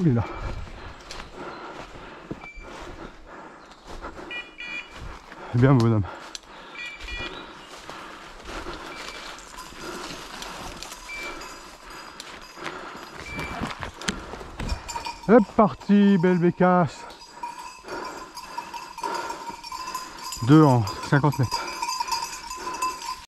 Oula. Bien, mon bonhomme. Hop, parti, belle bécasse. Deux en 50 mètres.